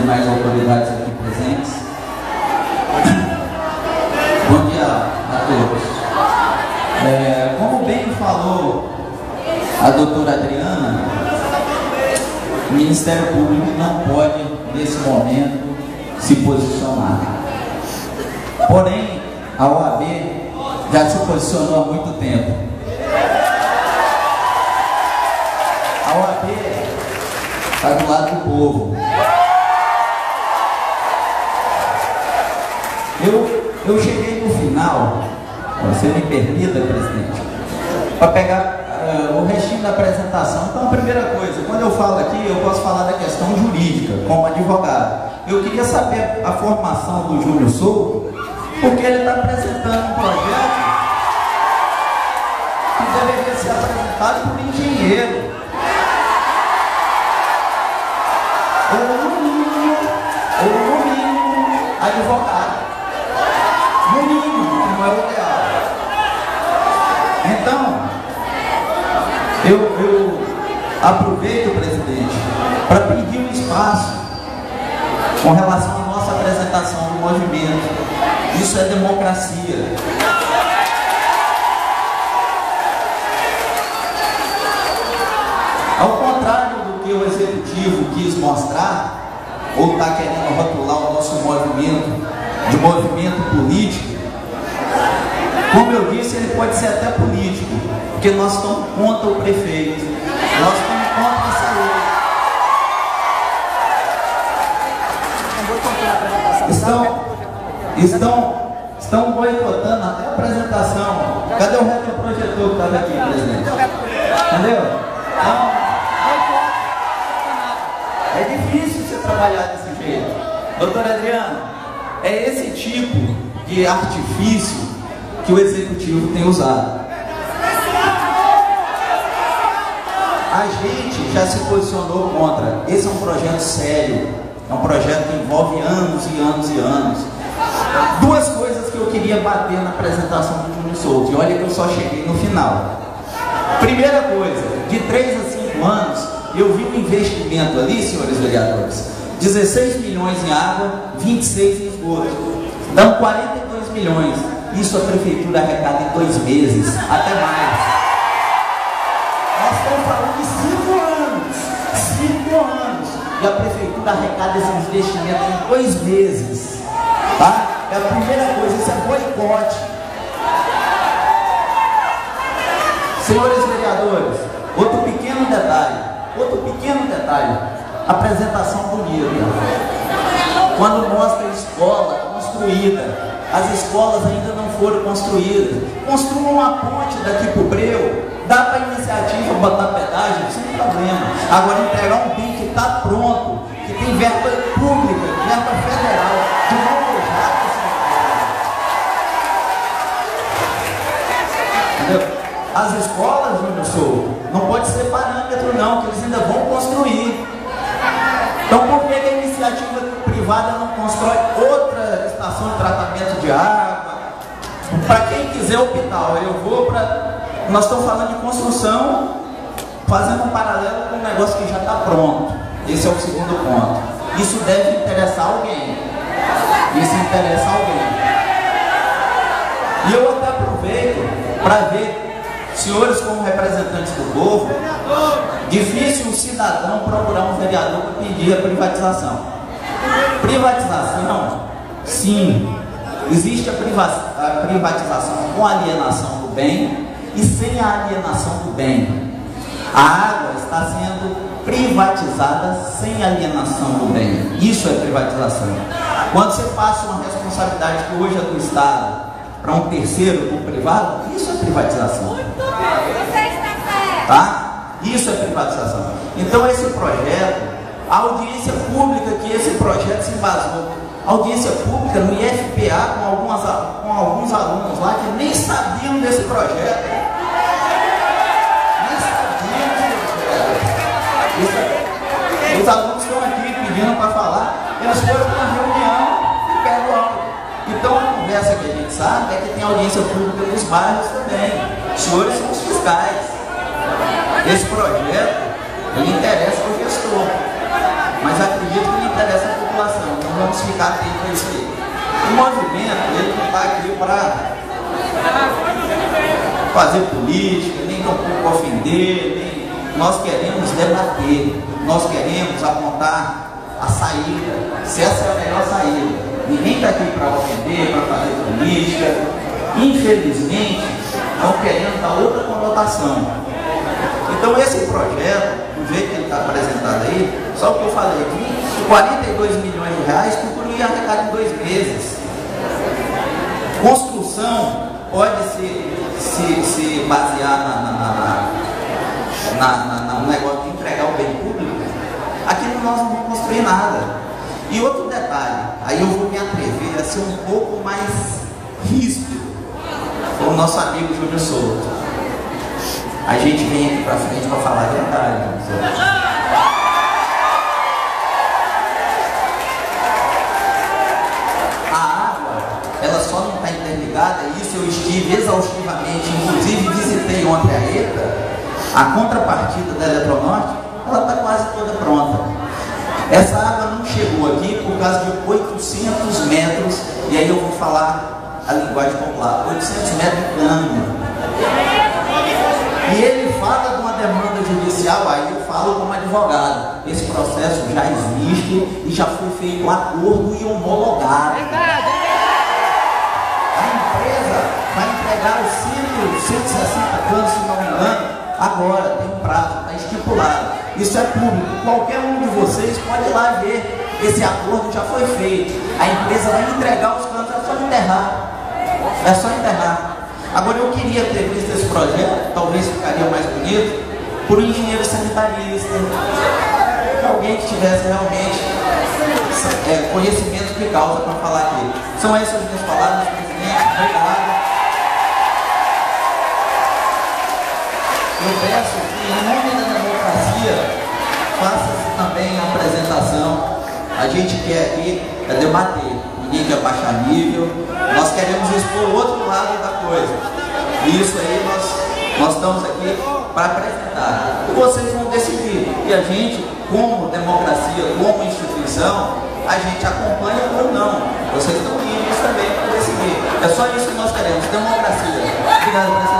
demais autoridades aqui presentes. Bom dia a todos. É, como bem falou a doutora Adriana, o Ministério Público não pode, nesse momento, se posicionar. Porém, a OAB já se posicionou há muito tempo. A OAB está do lado do povo. Eu, eu cheguei no final, você me permita, presidente, para pegar uh, o restinho da apresentação. Então, a primeira coisa, quando eu falo aqui, eu posso falar da questão jurídica, como advogado. Eu queria saber a formação do Júnior Souto, porque ele está apresentando um projeto que deveria ser apresentado por um engenheiro no mínimo, ou no mínimo, advogado. No mínimo, não é o ideal. Então, eu, eu aproveito, presidente, para pedir um espaço com relação à nossa apresentação do movimento. Isso é democracia. Ao contrário do que o executivo quis mostrar, ou está querendo rotular o nosso movimento de movimento político, como eu disse, ele pode ser até político, porque nós estamos contra o prefeito, estão, estão boicotando até a apresentação. Cadê o retroprojetor que estava aqui, presidente? Entendeu? Então, é difícil você trabalhar desse jeito. Doutor Adriano, é esse tipo de artifício que o executivo tem usado. A gente já se posicionou contra. Esse é um projeto sério. É um projeto que envolve anos e anos e anos. Duas coisas que eu queria bater na apresentação do Júnior Souto. E olha que eu só cheguei no final. Primeira coisa, de 3 a 5 anos, eu vi um investimento ali, senhores vereadores, 16 milhões em água, 26 em esgoto. Dão 42 milhões. Isso a prefeitura arrecada em dois meses, até mais. Nós estamos falando de cinco anos. Cinco anos. E a prefeitura arrecada esse investimento em dois meses. Tá? É a primeira coisa, isso é boicote. Senhores vereadores, outro pequeno detalhe. Outro pequeno detalhe. Apresentação bonita. Quando mostra a escola construída, as escolas ainda não foram construídas. Construam uma ponte daqui para o Breu. Dá para iniciativa botar pedágio, sem problema. Agora entregar um bem que está pronto, que tem verba pública, verba federal, de novo Entendeu? As escolas, Júnior Souto, não pode ser parâmetro não, que eles ainda vão construir. Então por que a iniciativa privada não constrói outra estação de tratamento de água? Para quem quiser hospital, eu vou para. Nós estamos falando de construção, fazendo um paralelo com um negócio que já está pronto. Esse é o segundo ponto. Isso deve interessar alguém. Isso interessa alguém. E eu até aproveito para ver, senhores como representantes do povo, difícil um cidadão procurar um vereador para pedir a privatização. Privatização, sim, existe a, privatização com alienação do bem e sem a alienação do bem. A água está sendo privatizada sem alienação do bem. Isso é privatização. Quando você passa uma responsabilidade que hoje é do Estado para um terceiro, do privado, isso é privatização. Tá? Isso é privatização. Então esse projeto, a audiência pública que esse projeto se embasou, audiência pública no IFPA com, algumas, com alguns alunos lá que nem sabiam desse projeto. Nem sabiam desse projeto. Os alunos estão aqui pedindo para falar, eles foram sabe é que tem audiência pública nos bairros também. Os senhores são os fiscais. Esse projeto, ele interessa ao gestor, mas acredito que não interessa a população. ficar atento a isso aí. O movimento, ele não está aqui para fazer política, nem tampouco ofender, nem... nós queremos debater, nós queremos apontar a saída, se essa é a melhor saída. Ninguém está aqui para ofender, para fazer política. Infelizmente, estão querendo dar outra conotação. Então esse projeto, do jeito que ele está apresentado aí, só o que eu falei aqui, 42 milhões de reais, procurem arrecadar em dois meses. Construção pode se, se, se basear na, na, na, na, no negócio de entregar o bem público. Aqui nós não vamos construir nada. E outro detalhe, aí eu vou me atrever a ser um pouco mais ríspido com o nosso amigo Júnior Souto. A gente vem aqui para frente para falar a verdade, água, ela só não está interligada, isso eu estive exaustivamente, inclusive visitei ontem a ETA, a contrapartida da Eletronorte, ela está quase toda pronta. Essa água não chegou aqui por causa de 800 metros, e aí eu vou falar a linguagem popular, 800 metros de cano. E ele fala de uma demanda judicial, aí eu falo como advogado. Esse processo já existe e já foi feito um acordo e homologado. A empresa vai entregar os 160 canos, se não me engano, agora, tem um prazo, está estipulado. Isso é público. Qualquer um de vocês pode ir lá ver. Esse acordo já foi feito. A empresa vai entregar os canos, é só enterrar. É só enterrar. Agora eu queria ter visto esse projeto, talvez ficaria mais bonito, por um engenheiro sanitarista, alguém que tivesse realmente é, conhecimento de causa para falar aqui. São essas as minhas palavras, presidente. Obrigado. Eu peço que, em nome da democracia, faça-se também a apresentação. A gente quer aqui é debater ninguém quer baixar nível, nós queremos expor o outro lado da coisa. E isso aí nós, nós estamos aqui para apresentar. E vocês vão decidir. E a gente, como democracia, como instituição, a gente acompanha ou não. Vocês estão livres também para decidir. É só isso que nós queremos, democracia. Obrigado, presidente.